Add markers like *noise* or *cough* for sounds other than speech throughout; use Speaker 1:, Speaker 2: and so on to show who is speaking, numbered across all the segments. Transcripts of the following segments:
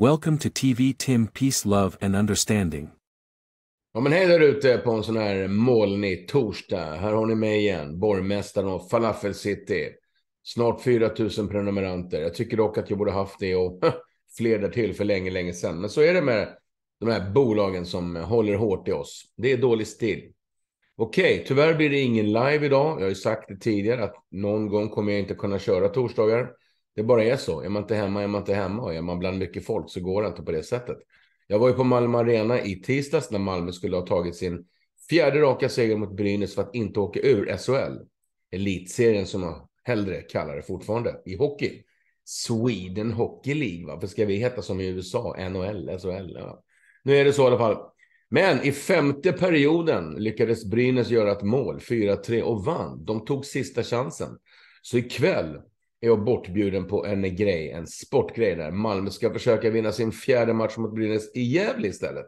Speaker 1: Welcome to TV Tim Peace, Love and Understanding.
Speaker 2: Ja men hej där ute på en sån här molnig torsdag. Här har ni mig igen, borgmästaren av Falafel City. Snart 4 000 prenumeranter. Jag tycker dock att jag borde haft det och *laughs* fler där till för länge, länge sedan. Men så är det med de här bolagen som håller hårt i oss. Det är dålig stil. Okej, tyvärr blir det ingen live idag. Jag har ju sagt det tidigare att någon gång kommer jag inte kunna köra torsdagar. Det bara är så. Är man inte hemma är man inte hemma och är man bland mycket folk så går det inte på det sättet. Jag var ju på Malmö Arena i tisdags när Malmö skulle ha tagit sin fjärde raka seger mot Brynäs för att inte åka ur SHL. Elitserien som jag hellre kallar det fortfarande i hockey. Sweden Hockey League. Varför ska vi heta som i USA? NHL, SHL. Ja. Nu är det så i alla fall. Men i femte perioden lyckades Brynäs göra ett mål, 4-3, och vann. De tog sista chansen. Så ikväll är jag bortbjuden på en grej, en sportgrej där. Malmö ska försöka vinna sin fjärde match mot Brynäs i Gävle istället.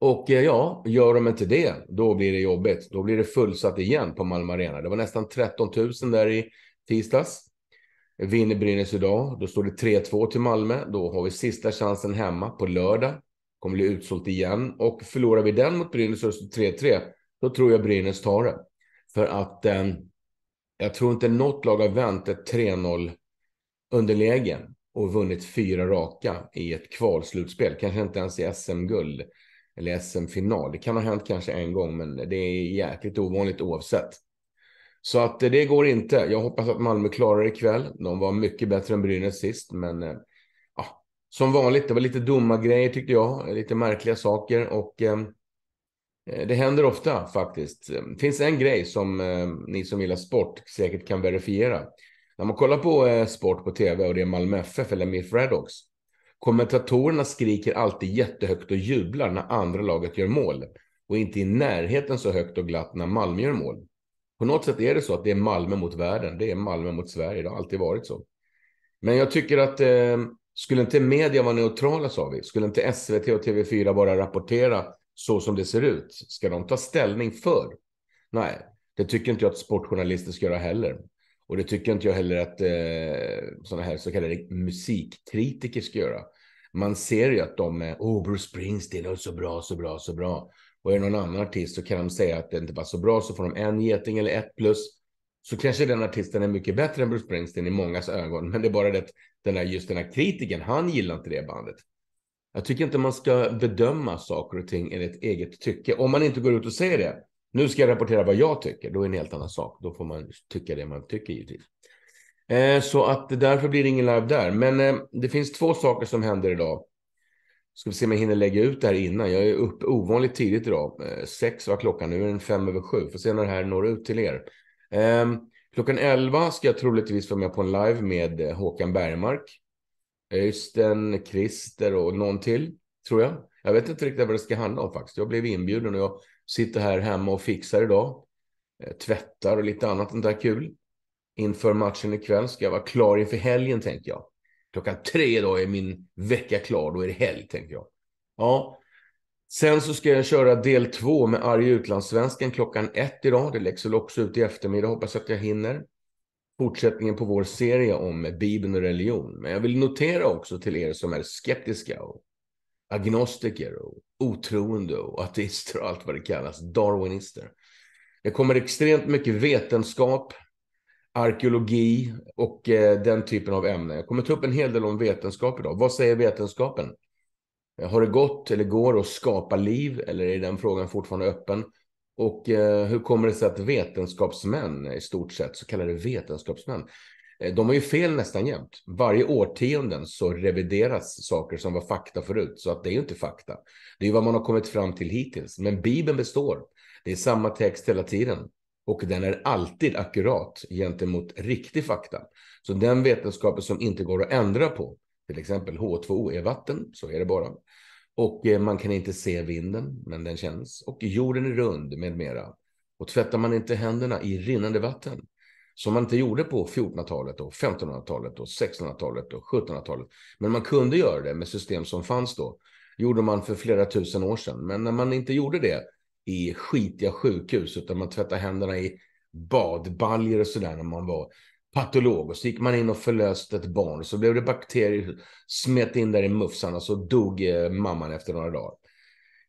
Speaker 2: Och eh, ja, gör de inte det, då blir det jobbigt. Då blir det fullsatt igen på Malmö Arena. Det var nästan 13 000 där i tisdags. Vinner Brynäs idag, då står det 3-2 till Malmö. Då har vi sista chansen hemma på lördag. Kommer bli utsålt igen. Och förlorar vi den mot Brynäs och 3-3, då tror jag Brynäs tar det. För att eh, jag tror inte något lag har vänt ett 3-0 underläge och vunnit fyra raka i ett kvalslutspel. Kanske inte ens i SM-guld eller SM-final. Det kan ha hänt kanske en gång, men det är jäkligt ovanligt oavsett. Så att eh, det går inte. Jag hoppas att Malmö klarar det ikväll. De var mycket bättre än Brynäs sist, men eh, ja, som vanligt, det var lite dumma grejer tyckte jag. Lite märkliga saker och Eh, Eh, det händer ofta faktiskt. Det finns en grej som eh, ni som gillar sport säkert kan verifiera. När man kollar på eh, sport på tv och det är Malmö FF eller MIF Redox. Kommentatorerna skriker alltid jättehögt och jublar när andra laget gör mål. Och inte i närheten så högt och glatt när Malmö gör mål. På något sätt är det så att det är Malmö mot världen. Det är Malmö mot Sverige. Det har alltid varit så. Men jag tycker att eh, skulle inte media vara neutrala sa vi. Skulle inte SVT och TV4 bara rapportera så som det ser ut, ska de ta ställning för? Nej, det tycker inte jag att sportjournalister ska göra heller. Och det tycker inte jag heller att eh, sådana här så kallade musikkritiker ska göra. Man ser ju att de är, oh, Bruce Springsteen är så bra, så bra, så bra. Och är det någon annan artist så kan de säga att det inte var så bra, så får de en geting eller ett plus. Så kanske den artisten är mycket bättre än Bruce Springsteen i mångas ögon. Men det är bara det att den här, just den här kritiken, han gillar inte det bandet. Jag tycker inte man ska bedöma saker och ting enligt eget tycke. Om man inte går ut och säger det. Nu ska jag rapportera vad jag tycker. Då är det en helt annan sak. Då får man tycka det man tycker givetvis. Eh, så att därför blir det ingen live där. Men eh, det finns två saker som händer idag. Ska vi se om jag hinner lägga ut det här innan. Jag är uppe ovanligt tidigt idag. Eh, sex var klockan. Nu är den fem över sju. Får se när det här når ut till er. Ehm, klockan elva ska jag troligtvis vara med på en live med eh, Håkan Bergmark. Öysten, Christer och någon till, tror jag. Jag vet inte riktigt vad det ska handla om faktiskt. Jag blev inbjuden och jag sitter här hemma och fixar idag. Eh, tvättar och lite annat sånt där kul. Inför matchen ikväll ska jag vara klar inför helgen, tänker jag. Klockan tre idag är min vecka klar, då är det helg, tänker jag. Ja. Sen så ska jag köra del två med Arg utlandssvensken klockan ett idag. Det läggs väl också ut i eftermiddag, hoppas att jag hinner fortsättningen på vår serie om Bibeln och religion. Men jag vill notera också till er som är skeptiska och agnostiker och otroende och ateister och allt vad det kallas, darwinister. Det kommer extremt mycket vetenskap, arkeologi och eh, den typen av ämnen. Jag kommer ta upp en hel del om vetenskap idag. Vad säger vetenskapen? Har det gått eller går att skapa liv eller är den frågan fortfarande öppen? Och eh, hur kommer det sig att vetenskapsmän, i stort sett så kallade vetenskapsmän, eh, de har ju fel nästan jämt. Varje årtionden så revideras saker som var fakta förut, så att det är ju inte fakta. Det är ju vad man har kommit fram till hittills. Men Bibeln består. Det är samma text hela tiden. Och den är alltid akkurat gentemot riktig fakta. Så den vetenskapen som inte går att ändra på, till exempel H2O är vatten, så är det bara. Och eh, man kan inte se vinden, men den känns. Och jorden är rund med mera. Och tvättar man inte händerna i rinnande vatten, som man inte gjorde på 1400-talet och 1500-talet och 1600-talet och 1700-talet. Men man kunde göra det med system som fanns då. gjorde man för flera tusen år sedan. Men när man inte gjorde det i skitiga sjukhus, utan man tvättade händerna i badbaljer och sådär när man var patolog och så gick man in och förlöste ett barn. Så blev det bakterier, smet in där i mufsarna så dog eh, mamman efter några dagar.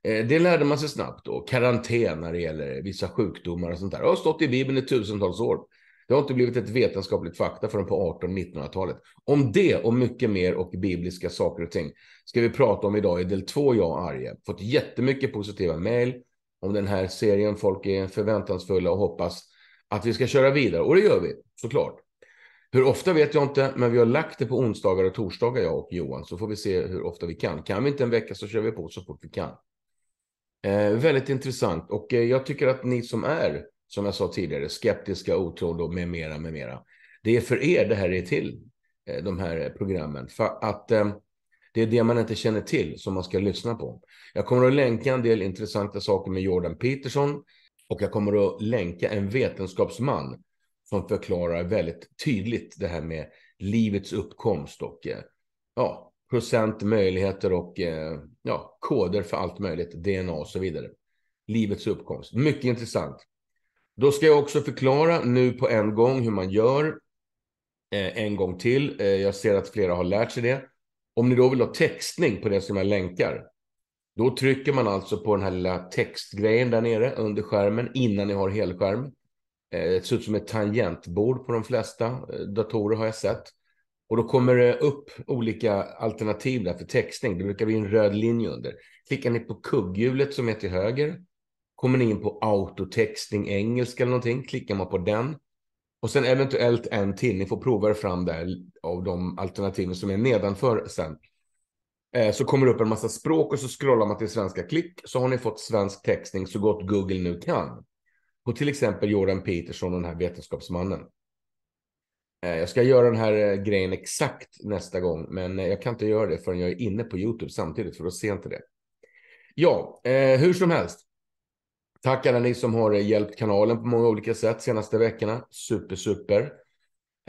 Speaker 2: Eh, det lärde man sig snabbt då. Karantän när det gäller vissa sjukdomar och sånt där. Det har stått i Bibeln i tusentals år. Det har inte blivit ett vetenskapligt fakta förrän på 1800-1900-talet. Om det och mycket mer och bibliska saker och ting ska vi prata om idag i del två, jag och Arje. Fått jättemycket positiva mejl om den här serien. Folk är förväntansfulla och hoppas att vi ska köra vidare. Och det gör vi, såklart. Hur ofta vet jag inte, men vi har lagt det på onsdagar och torsdagar, jag och Johan. Så får vi se hur ofta vi kan. Kan vi inte en vecka så kör vi på så fort vi kan. Eh, väldigt intressant. Och eh, jag tycker att ni som är som jag sa tidigare, skeptiska, otroende och med mera, med mera. Det är för er det här är till, eh, de här programmen. För att eh, det är det man inte känner till som man ska lyssna på. Jag kommer att länka en del intressanta saker med Jordan Peterson och jag kommer att länka en vetenskapsman som förklarar väldigt tydligt det här med livets uppkomst och eh, ja, procent, möjligheter och eh, ja, koder för allt möjligt, DNA och så vidare. Livets uppkomst. Mycket intressant. Då ska jag också förklara nu på en gång hur man gör eh, en gång till. Eh, jag ser att flera har lärt sig det. Om ni då vill ha textning på det som jag länkar, då trycker man alltså på den här lilla textgrejen där nere under skärmen innan ni har helskärm. Eh, det ser ut som ett tangentbord på de flesta eh, datorer har jag sett. Och då kommer det upp olika alternativ där för textning. Det brukar bli en röd linje under. Klickar ni på kugghjulet som är till höger Kommer ni in på autotextning engelska eller någonting, klickar man på den. Och sen eventuellt en till, ni får prova er fram där av de alternativen som är nedanför sen. Eh, så kommer det upp en massa språk och så scrollar man till svenska klick så har ni fått svensk textning så gott Google nu kan. På till exempel Jordan Peterson, den här vetenskapsmannen. Eh, jag ska göra den här eh, grejen exakt nästa gång, men eh, jag kan inte göra det förrän jag är inne på YouTube samtidigt, för då ser jag inte det. Ja, hur som helst. Tack alla ni som har hjälpt kanalen på många olika sätt senaste veckorna. Super, super.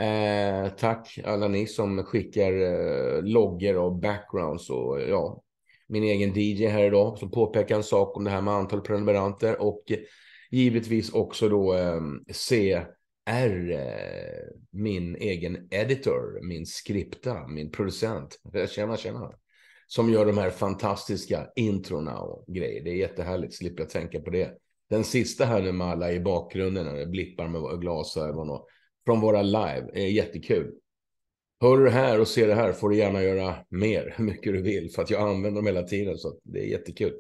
Speaker 2: Eh, tack alla ni som skickar eh, loggar och backgrounds och ja, min egen DJ här idag som påpekar en sak om det här med antal prenumeranter och givetvis också då ehm, eh, CR, är min egen editor, min skripta, min producent. Tjena, tjena som gör de här fantastiska introna och grejer. Det är jättehärligt, slipper jag tänka på det. Den sista här nu med alla i bakgrunden, när det blippar med glasögon och från våra live, är jättekul. Hör du det här och ser det här får du gärna göra mer, *laughs* hur mycket du vill, för att jag använder dem hela tiden, så det är jättekul.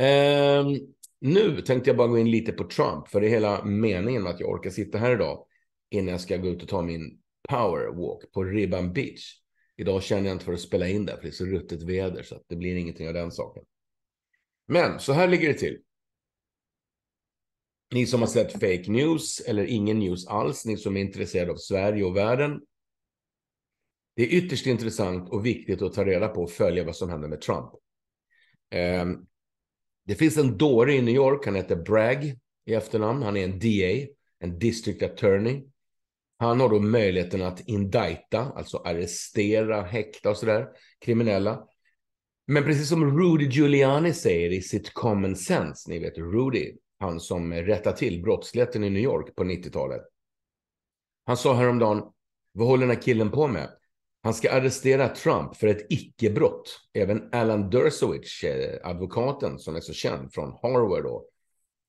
Speaker 2: Um, nu tänkte jag bara gå in lite på Trump, för det är hela meningen med att jag orkar sitta här idag innan jag ska gå ut och ta min power walk på Ribban Beach. Idag känner jag inte för att spela in det, för det är så ruttet väder så att det blir ingenting av den saken. Men så här ligger det till. Ni som har sett fake news eller ingen news alls, ni som är intresserade av Sverige och världen. Det är ytterst intressant och viktigt att ta reda på och följa vad som händer med Trump. Ehm, det finns en dåre i New York, han heter Bragg i efternamn. Han är en DA, en district attorney. Han har då möjligheten att indicta, alltså arrestera, häkta och sådär, kriminella. Men precis som Rudy Giuliani säger i sitt common sense, ni vet Rudy, han som rättade till brottsligheten i New York på 90-talet. Han sa häromdagen, vad håller den här killen på med? Han ska arrestera Trump för ett icke-brott. Även Alan Dershowitz, eh, advokaten som är så känd från Harvard då,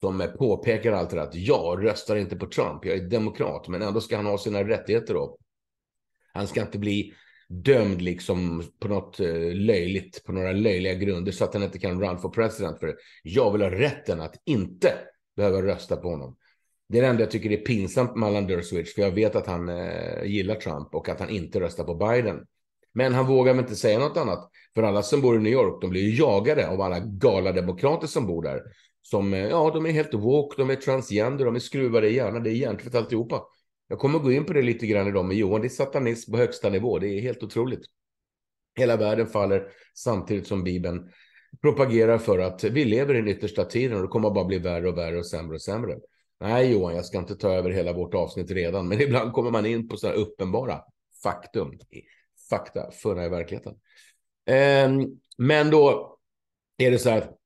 Speaker 2: som påpekar alltid att jag röstar inte på Trump, jag är demokrat, men ändå ska han ha sina rättigheter då. Han ska inte bli dömd liksom på något eh, löjligt, på några löjliga grunder så att han inte kan run for president. För jag vill ha rätten att inte behöva rösta på honom. Det är det enda jag tycker är pinsamt med Alan Dershowitz, för jag vet att han eh, gillar Trump och att han inte röstar på Biden. Men han vågar väl inte säga något annat. För alla som bor i New York, de blir ju jagade av alla galna demokrater som bor där. Som, eh, ja, de är helt woke, de är transgender, de är skruvade i hjärnan, det är hjärntvätt alltihopa. Jag kommer gå in på det lite grann idag med Johan. Det är satanism på högsta nivå. Det är helt otroligt. Hela världen faller samtidigt som Bibeln propagerar för att vi lever i den yttersta tiden och det kommer bara bli värre och värre och sämre och sämre. Nej, Johan, jag ska inte ta över hela vårt avsnitt redan, men ibland kommer man in på sådana uppenbara faktum, fakta, förra i verkligheten. Ehm, men då är det så här att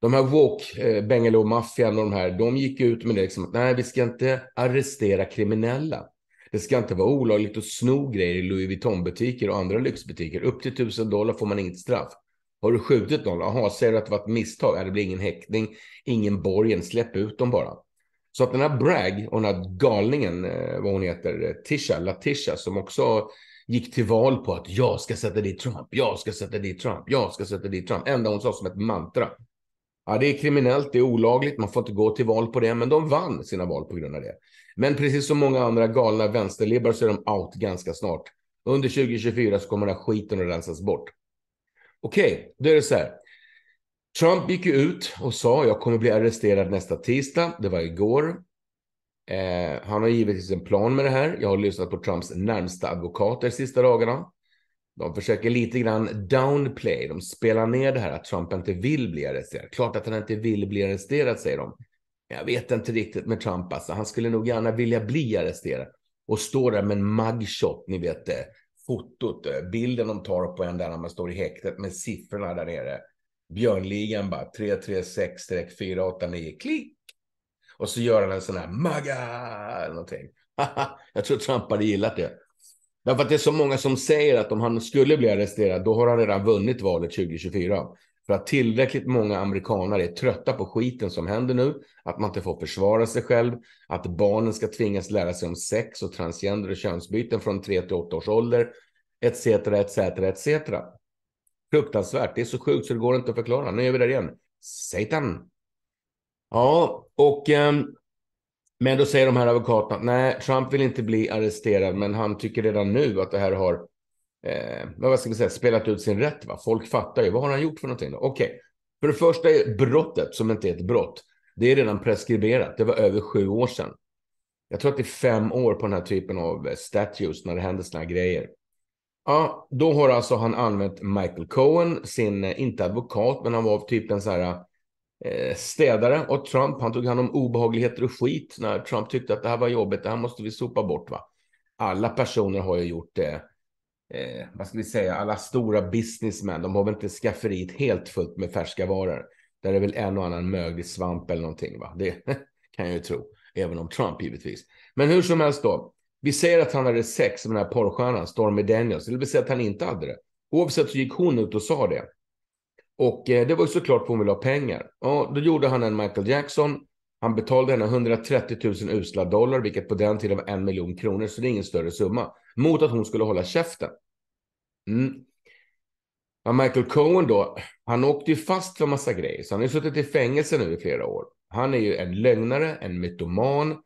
Speaker 2: de här woke, eh, Maffian och de här, de gick ut med det liksom, nej, vi ska inte arrestera kriminella. Det ska inte vara olagligt att sno grejer i Louis Vuitton-butiker och andra lyxbutiker. Upp till 1000 dollar får man inget straff. Har du skjutit någon? Jaha, säger du att det var ett misstag? Ja, det blir ingen häktning, ingen borgen. Släpp ut dem bara. Så att den här Bragg och den här galningen, eh, vad hon heter, eh, Tisha, Latisha, som också gick till val på att jag ska sätta dit Trump, jag ska sätta dit Trump, jag ska sätta dit Trump. Enda hon sa som ett mantra. Ja, det är kriminellt, det är olagligt, man får inte gå till val på det, men de vann sina val på grund av det. Men precis som många andra galna vänsterlibbar så är de out ganska snart. Under 2024 så kommer den här skiten att rensas bort. Okej, okay, då är det så här. Trump gick ju ut och sa jag kommer bli arresterad nästa tisdag. Det var igår. Eh, han har givetvis en plan med det här. Jag har lyssnat på Trumps närmsta advokater sista dagarna. De försöker lite grann downplay. De spelar ner det här att Trump inte vill bli arresterad. Klart att han inte vill bli arresterad, säger de. Jag vet inte riktigt med Trump. Alltså. Han skulle nog gärna vilja bli arresterad. Och står där med en mugshot, ni vet det. Fotot, eh, bilden de tar på en där när man står i häktet med siffrorna där nere. Björnligan bara 336-489, klick. Och så gör han en sån här maga eller någonting. jag tror Trump hade gillat det. Därför att det är så många som säger att om han skulle bli arresterad, då har han redan vunnit valet 2024. För att tillräckligt många amerikaner är trötta på skiten som händer nu, att man inte får försvara sig själv, att barnen ska tvingas lära sig om sex och transgender och könsbyten från 3 till 8 års ålder, etc, etc, etc. Fruktansvärt. Det är så sjukt så det går inte att förklara. Nu är vi där igen. Satan. Ja, och Eh, men då säger de här advokaterna nej, Trump vill inte bli arresterad, men han tycker redan nu att det här har eh, vad ska vi säga, spelat ut sin rätt. Va? Folk fattar ju. Vad har han gjort för någonting? Okej, okay. för det första är brottet, som inte är ett brott, det är redan preskriberat. Det var över sju år sedan. Jag tror att det är fem år på den här typen av eh, statues när det händer såna här grejer. Ja, då har alltså han använt Michael Cohen, sin, eh, inte advokat, men han var typ en så här eh, städare och Trump. Han tog hand om obehagligheter och skit när Trump tyckte att det här var jobbigt. Det här måste vi sopa bort. va. Alla personer har ju gjort det. Eh, vad ska vi säga? Alla stora businessmän. De har väl inte skafferiet helt fullt med färska varor. Där är väl en och annan möglig svamp eller någonting. Va? Det *laughs* kan jag ju tro. Även om Trump givetvis. Men hur som helst då. Vi säger att han hade sex med den här porrstjärnan, Stormy Daniels. Eller vi säger att han inte hade det. Oavsett så gick hon ut och sa det. Och eh, det var ju såklart för hon ville ha pengar. Och då gjorde han en Michael Jackson. Han betalade henne 130 000 usla dollar, vilket på den tiden var en miljon kronor, så det är ingen större summa. Mot att hon skulle hålla käften. Mm. Ja, Michael Cohen då, han åkte ju fast för massa grejer, så han har ju suttit i fängelse nu i flera år. Han är ju en lögnare, en mytoman.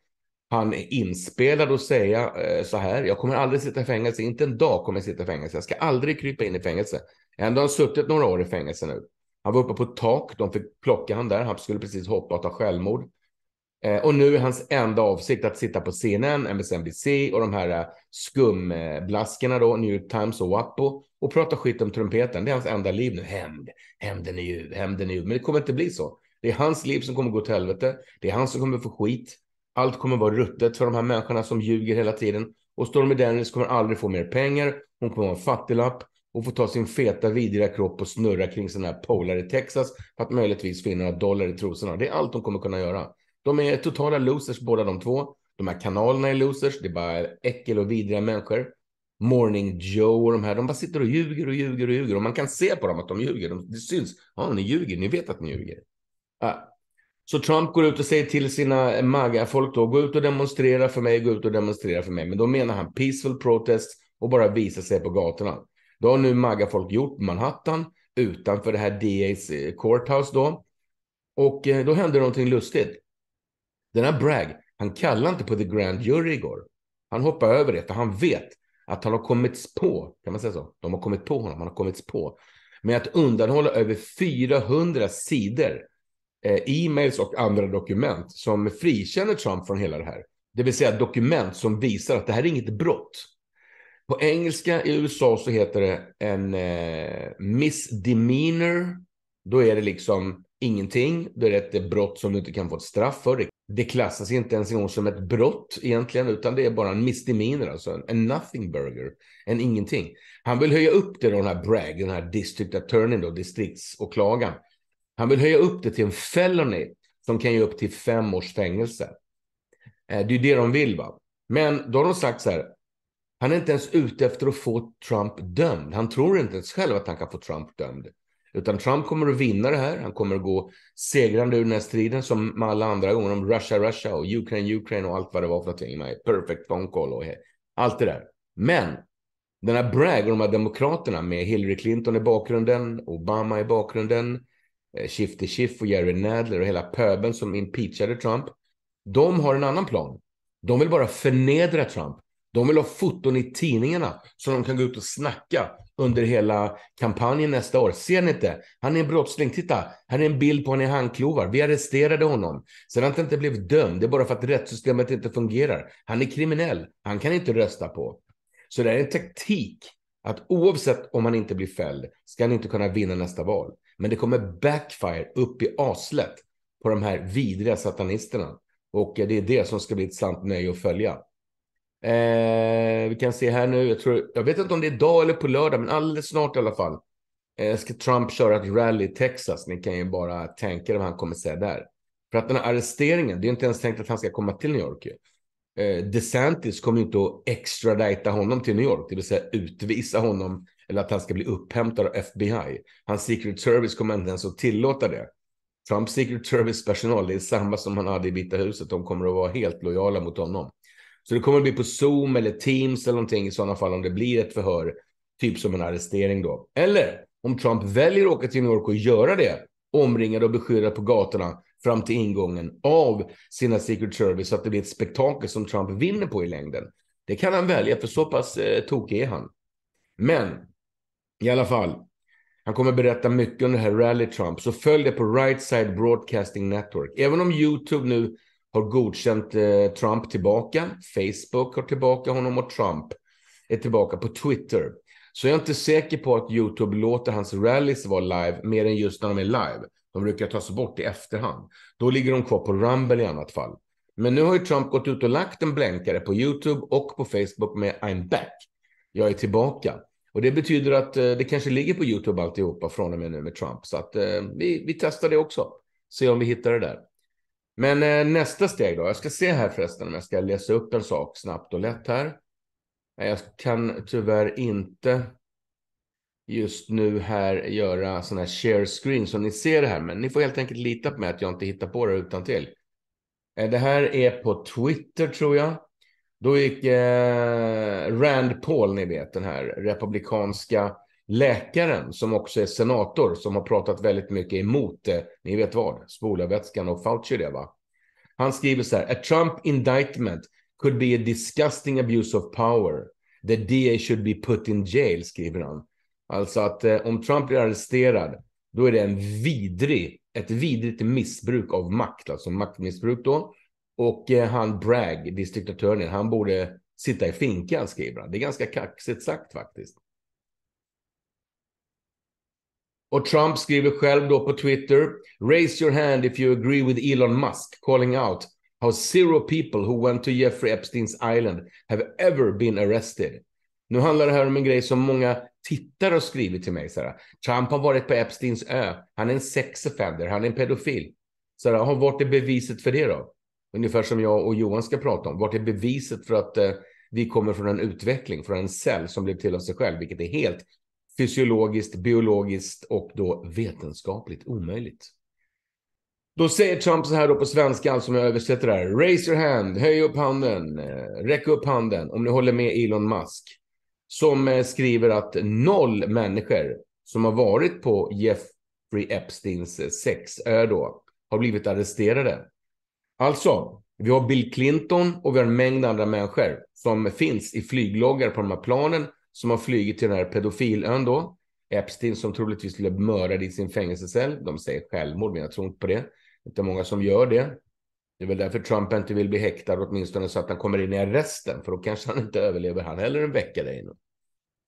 Speaker 2: Han är inspelad och säga eh, så här, jag kommer aldrig sitta i fängelse, inte en dag kommer jag sitta i fängelse, jag ska aldrig krypa in i fängelse. Ändå har han suttit några år i fängelse nu. Han var uppe på ett tak, de fick plocka han där, han skulle precis hoppa och ta självmord. Eh, och nu är hans enda avsikt att sitta på CNN, MSNBC och de här eh, skumblaskorna då, New York Times och Wapo och prata skit om trumpeten. Det är hans enda liv nu. Hämnd, hämnden är ju, hämnden är ju. Men det kommer inte bli så. Det är hans liv som kommer gå till helvete. Det är han som kommer få skit. Allt kommer vara ruttet för de här människorna som ljuger hela tiden. Och Stormy Daniels kommer aldrig få mer pengar. Hon kommer vara en fattiglapp och få ta sin feta vidriga kropp och snurra kring sådana här polar i Texas för att möjligtvis finna några dollar i trosorna. Det är allt de kommer kunna göra. De är totala losers båda de två. De här kanalerna är losers. Det är bara äckel och vidriga människor. Morning Joe och de här, de bara sitter och ljuger och ljuger och ljuger. Och man kan se på dem att de ljuger. De, det syns. Ja, ni ljuger. Ni vet att ni ljuger. Uh, så Trump går ut och säger till sina MAGA-folk då, gå ut och demonstrera för mig, gå ut och demonstrera för mig. Men då menar han peaceful protest och bara visa sig på gatorna. Då har nu MAGA-folk gjort Manhattan utanför det här DA's eh, courthouse då. Och eh, då hände någonting lustigt. Den här Bragg, han kallar inte på the grand jury igår. Han hoppar över det, för han vet att han har kommits på, kan man säga så? De har kommit på honom, han har kommits på med att undanhålla över 400 sidor Eh, e-mails och andra dokument som frikänner Trump från hela det här. Det vill säga dokument som visar att det här är inget brott. På engelska i USA så heter det en eh, misdemeanor. Då är det liksom ingenting. Då är det ett brott som du inte kan få ett straff för. Det klassas inte ens en gång som ett brott egentligen, utan det är bara en misdemeanor, alltså en, en nothing burger, en ingenting. Han vill höja upp det då, den här Bragg, den här district attorney då, distriktsåklagaren. Han vill höja upp det till en felony som kan ge upp till fem års fängelse. Eh, det är det de vill va. Men då har de sagt så här, han är inte ens ute efter att få Trump dömd. Han tror inte ens själv att han kan få Trump dömd. Utan Trump kommer att vinna det här. Han kommer att gå segrande ur den här striden som med alla andra gånger om Russia, Russia och Ukraine, Ukraine och allt vad det var för någonting. Perfect phone call och allt det där. Men den här Bragg och de här demokraterna med Hillary Clinton i bakgrunden, Obama i bakgrunden, Eh, Shifty Schiff och Jerry Nadler och hela pöbeln som impeachade Trump. De har en annan plan. De vill bara förnedra Trump. De vill ha foton i tidningarna så de kan gå ut och snacka under hela kampanjen nästa år. Ser ni inte? Han är en brottsling. Titta, här är en bild på honom i handklovar. Vi arresterade honom. Sen att han inte blev dömd, det är bara för att rättssystemet inte fungerar. Han är kriminell. Han kan inte rösta på. Så det är en taktik att oavsett om han inte blir fälld ska han inte kunna vinna nästa val. Men det kommer backfire upp i aslet på de här vidriga satanisterna. Och eh, det är det som ska bli ett sant nöje att följa. Eh, vi kan se här nu, jag, tror, jag vet inte om det är idag eller på lördag, men alldeles snart i alla fall. Eh, ska Trump köra ett rally i Texas. Ni kan ju bara tänka er vad han kommer säga där. För att den här arresteringen, det är inte ens tänkt att han ska komma till New York. Eh, DeSantis kommer inte att extradita honom till New York, det vill säga utvisa honom eller att han ska bli upphämtad av FBI. Hans Secret Service kommer inte ens att tillåta det. Trumps Secret Service personal, det är samma som han hade i Vita huset. De kommer att vara helt lojala mot honom. Så det kommer att bli på Zoom eller Teams eller någonting i sådana fall om det blir ett förhör. Typ som en arrestering då. Eller om Trump väljer att åka till New York och göra det, omringad och beskyddad på gatorna fram till ingången av sina Secret Service så att det blir ett spektakel som Trump vinner på i längden. Det kan han välja, för så pass eh, tokig är han. Men i alla fall, han kommer berätta mycket om det här Rally Trump, så följ det på Right Side Broadcasting Network. Även om YouTube nu har godkänt eh, Trump tillbaka, Facebook har tillbaka honom och Trump är tillbaka på Twitter. Så jag är inte säker på att YouTube låter hans rallys vara live mer än just när de är live. De brukar tas bort i efterhand. Då ligger de kvar på Rumble i annat fall. Men nu har ju Trump gått ut och lagt en blänkare på YouTube och på Facebook med I'm back. Jag är tillbaka. Och det betyder att eh, det kanske ligger på YouTube alltihopa från och med nu med Trump. Så att eh, vi, vi testar det också. Se om vi hittar det där. Men eh, nästa steg då. Jag ska se här förresten om jag ska läsa upp en sak snabbt och lätt här. Jag kan tyvärr inte just nu här göra sån här share screen som ni ser det här. Men ni får helt enkelt lita på mig att jag inte hittar på det utan till. Eh, det här är på Twitter tror jag. Då gick eh, Rand Paul, ni vet den här republikanska läkaren som också är senator som har pratat väldigt mycket emot, eh, ni vet vad, spolarvätskan och Fauci det va. Han skriver så här, a Trump indictment could be a disgusting abuse of power. The DA should be put in jail, skriver han. Alltså att eh, om Trump blir arresterad, då är det en vidrig, ett vidrigt missbruk av makt, alltså maktmissbruk då. Och eh, han Bragg, District Attorney, han borde sitta i finkan, skriver han. Det är ganska kaxigt sagt faktiskt. Och Trump skriver själv då på Twitter, raise your hand if you agree with Elon Musk calling out how zero people who went to Jeffrey Epsteins island have ever been arrested. Nu handlar det här om en grej som många tittare har skrivit till mig. Så Trump har varit på Epsteins ö. Han är en sex offender. Han är en pedofil. Så här, vart är beviset för det då? Ungefär som jag och Johan ska prata om. Vart är beviset för att eh, vi kommer från en utveckling, från en cell som blev till av sig själv, vilket är helt fysiologiskt, biologiskt och då vetenskapligt omöjligt. Då säger Trump så här då på svenska, alltså om jag översätter det här. Raise your hand, höj upp handen, eh, räck upp handen om ni håller med Elon Musk som eh, skriver att noll människor som har varit på Jeffrey Epsteins eh, sexö då har blivit arresterade. Alltså, vi har Bill Clinton och vi har en mängd andra människor som finns i flygloggar på de här planen som har flugit till den här pedofilön då. Epstein som troligtvis blev mördad i sin fängelsecell. De säger självmord, men jag tror inte på det. Det är inte många som gör det. Det är väl därför Trump inte vill bli häktad, åtminstone så att han kommer in i arresten, för då kanske han inte överlever han heller en vecka där inne.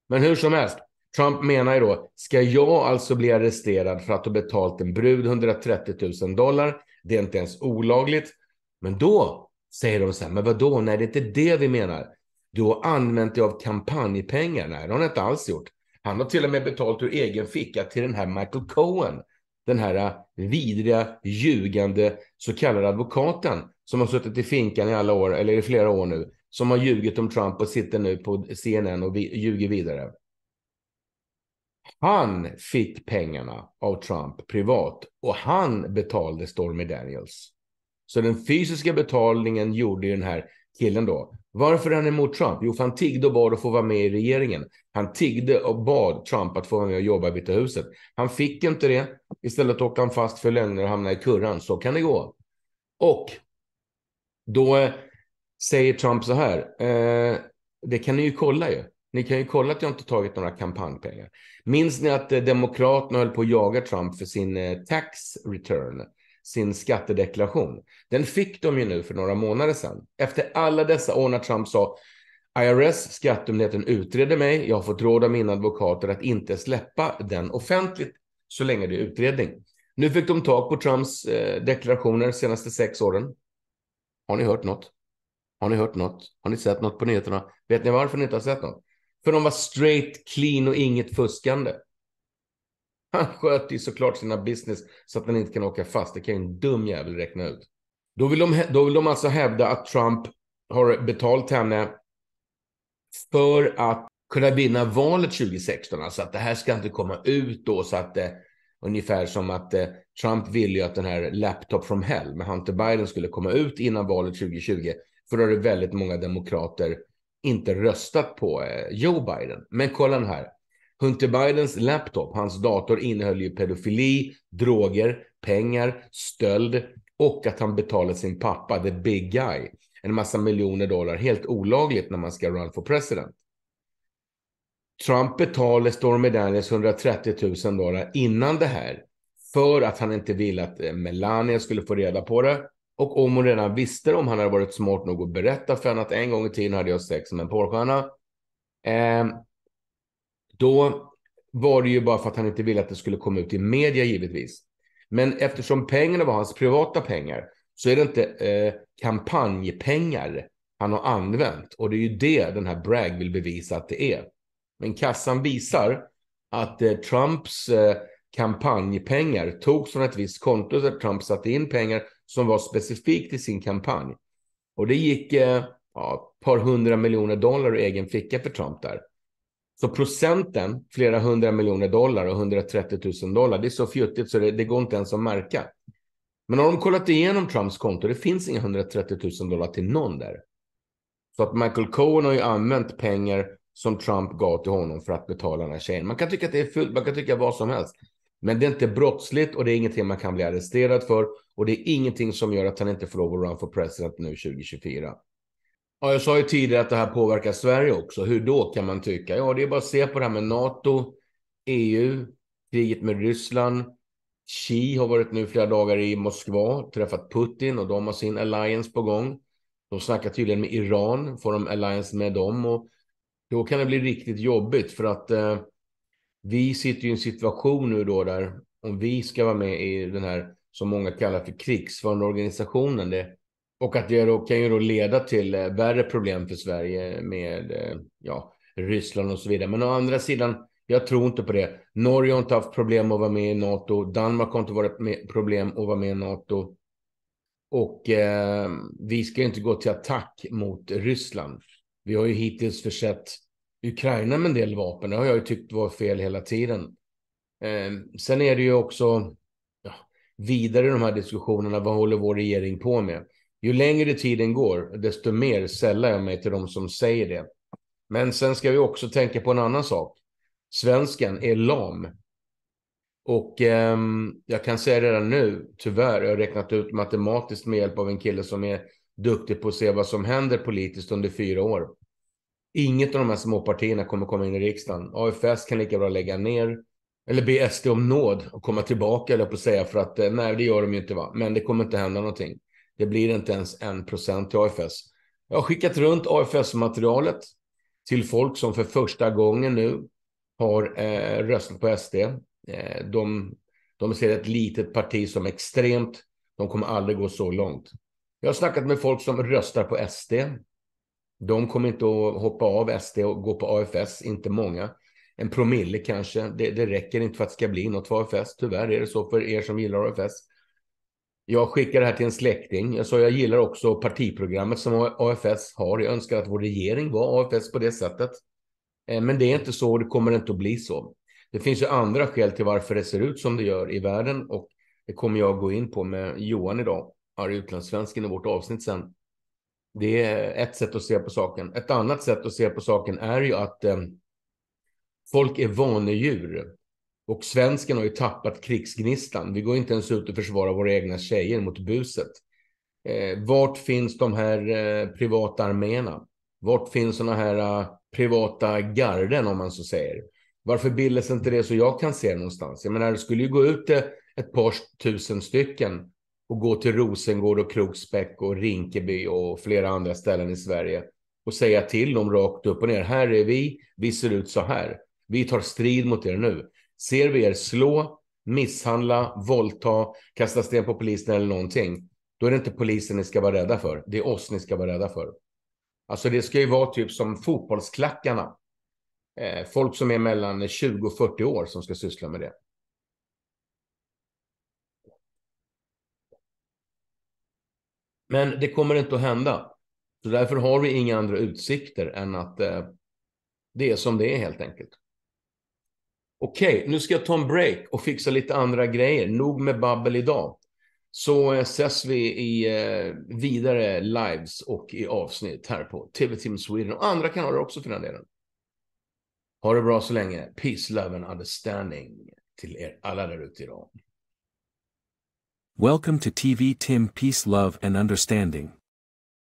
Speaker 2: Men hur som helst, Trump menar ju då, ska jag alltså bli arresterad för att ha betalt en brud 130 000 dollar? Det är inte ens olagligt. Men då säger de så här, men vadå, nej det är inte det vi menar. Du har använt dig av kampanjpengar. Nej, det har han inte alls gjort. Han har till och med betalt ur egen ficka till den här Michael Cohen. Den här äh, vidriga, ljugande så kallade advokaten som har suttit i finkan i alla år, eller i flera år nu, som har ljugit om Trump och sitter nu på CNN och ljuger vidare. Han fick pengarna av Trump privat och han betalade Stormy Daniels. Så den fysiska betalningen gjorde ju den här killen då. Varför är han emot Trump? Jo, för han tiggde och bad att få vara med i regeringen. Han tiggde och bad Trump att få vara med och jobba i Vita huset. Han fick inte det. Istället åkte han fast för lögner och hamnade i kurran. Så kan det gå. Och då eh, säger Trump så här. Eh, det kan ni ju kolla ju. Ni kan ju kolla att jag inte tagit några kampanjpengar. Minns ni att eh, Demokraterna höll på att jaga Trump för sin eh, tax return? Sin skattedeklaration. Den fick de ju nu för några månader sedan. Efter alla dessa år när Trump sa IRS, skattemyndigheten utreder mig. Jag har fått råd av mina advokater att inte släppa den offentligt så länge det är utredning. Nu fick de tag på Trumps eh, deklarationer de senaste sex åren. Har ni hört något? Har ni hört något? Har ni sett något på nyheterna? Vet ni varför ni inte har sett något? För de var straight, clean och inget fuskande. Han sköter ju såklart sina business så att den inte kan åka fast. Det kan ju en dum jävel räkna ut. Då vill, de, då vill de alltså hävda att Trump har betalt henne för att kunna vinna valet 2016. Alltså att det här ska inte komma ut då så att det ungefär som att eh, Trump ville ju att den här Laptop from Hell med Hunter Biden skulle komma ut innan valet 2020. För då har det väldigt många demokrater inte röstat på eh, Joe Biden. Men kolla den här. Hunter Bidens laptop, hans dator innehöll ju pedofili, droger, pengar, stöld och att han betalade sin pappa, the big guy, en massa miljoner dollar, helt olagligt när man ska run for president. Trump betalade Stormy Daniels 130 000 dollar innan det här för att han inte ville att eh, Melania skulle få reda på det. Och om hon redan visste det, om han hade varit smart nog att berätta för henne att en gång i tiden hade jag sex med en porrstjärna. Eh, då var det ju bara för att han inte ville att det skulle komma ut i media givetvis. Men eftersom pengarna var hans privata pengar så är det inte eh, kampanjpengar han har använt. Och det är ju det den här Bragg vill bevisa att det är. Men kassan visar att eh, Trumps eh, kampanjpengar togs från ett visst konto där Trump satte in pengar som var specifikt i sin kampanj. Och det gick eh, ja, ett par hundra miljoner dollar i egen ficka för Trump där. Så procenten, flera hundra miljoner dollar och 130 000 dollar, det är så fjuttigt så det, det går inte ens att märka. Men har de kollat igenom Trumps konto, det finns inga 130 000 dollar till någon där. Så att Michael Cohen har ju använt pengar som Trump gav till honom för att betala den här tjejen. Man kan tycka att det är fullt, man kan tycka vad som helst. Men det är inte brottsligt och det är ingenting man kan bli arresterad för. Och det är ingenting som gör att han inte får lov att run for president nu 2024. Ja, jag sa ju tidigare att det här påverkar Sverige också. Hur då kan man tycka? Ja, det är bara att se på det här med NATO, EU, kriget med Ryssland. Xi har varit nu flera dagar i Moskva, träffat Putin och de har sin alliance på gång. De snackar tydligen med Iran, får de alliance med dem och då kan det bli riktigt jobbigt för att eh, vi sitter i en situation nu då där om vi ska vara med i den här som många kallar för krigsförande organisationen, det och att det då, kan ju då leda till eh, värre problem för Sverige med eh, ja, Ryssland och så vidare. Men å andra sidan, jag tror inte på det. Norge har inte haft problem att vara med i NATO. Danmark har inte varit med problem att vara med i NATO. Och eh, vi ska inte gå till attack mot Ryssland. Vi har ju hittills försett Ukraina med en del vapen. Det har jag ju tyckt var fel hela tiden. Eh, sen är det ju också ja, vidare i de här diskussionerna. Vad håller vår regering på med? Ju längre tiden går, desto mer sällar jag mig till de som säger det. Men sen ska vi också tänka på en annan sak. Svensken är lam. Och eh, jag kan säga redan nu, tyvärr, jag har räknat ut matematiskt med hjälp av en kille som är duktig på att se vad som händer politiskt under fyra år. Inget av de här småpartierna kommer komma in i riksdagen. AFS kan lika bra lägga ner eller be SD om nåd och komma tillbaka, eller på att säga, för att eh, nej, det gör de ju inte, va? Men det kommer inte hända någonting. Det blir inte ens en procent till AFS. Jag har skickat runt AFS-materialet till folk som för första gången nu har eh, röstat på SD. Eh, de, de ser ett litet parti som extremt. De kommer aldrig gå så långt. Jag har snackat med folk som röstar på SD. De kommer inte att hoppa av SD och gå på AFS, inte många. En promille kanske, det, det räcker inte för att det ska bli något för AFS. Tyvärr är det så för er som gillar AFS. Jag skickar det här till en släkting. Jag sa jag gillar också partiprogrammet som AFS har. Jag önskar att vår regering var AFS på det sättet. Eh, men det är inte så och det kommer inte att bli så. Det finns ju andra skäl till varför det ser ut som det gör i världen och det kommer jag gå in på med Johan idag, arg utlandssvensken i vårt avsnitt sen. Det är ett sätt att se på saken. Ett annat sätt att se på saken är ju att eh, folk är vanedjur. Och svensken har ju tappat krigsgnistan. Vi går inte ens ut och försvarar våra egna tjejer mot buset. Eh, vart finns de här eh, privata arméerna? Vart finns sådana här eh, privata garden om man så säger? Varför bildas inte det så jag kan se någonstans? Jag menar, det skulle ju gå ut ett par tusen stycken och gå till Rosengård och Kroksbäck och Rinkeby och flera andra ställen i Sverige och säga till dem rakt upp och ner. Här är vi, vi ser ut så här. Vi tar strid mot er nu. Ser vi er slå, misshandla, våldta, kasta sten på polisen eller någonting, då är det inte polisen ni ska vara rädda för. Det är oss ni ska vara rädda för. Alltså det ska ju vara typ som fotbollsklackarna. Eh, folk som är mellan 20 och 40 år som ska syssla med det. Men det kommer inte att hända. Så därför har vi inga andra utsikter än att eh, det är som det är helt enkelt. Okej, okay, nu ska jag ta en break och fixa lite andra grejer. Nog med babbel idag. Så eh, ses vi i eh, vidare lives och i avsnitt här på TV Team Sweden och andra kanaler också för den delen. Ha det bra så länge. Peace, love and understanding till er alla där ute idag.
Speaker 1: Welcome to TV Tim Peace, Love and Understanding.